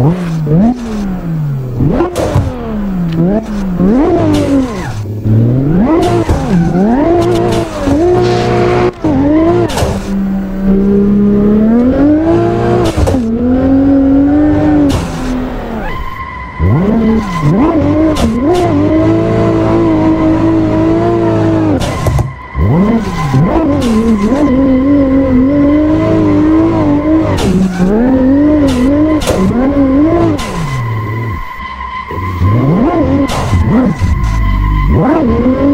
Yeah. Wow.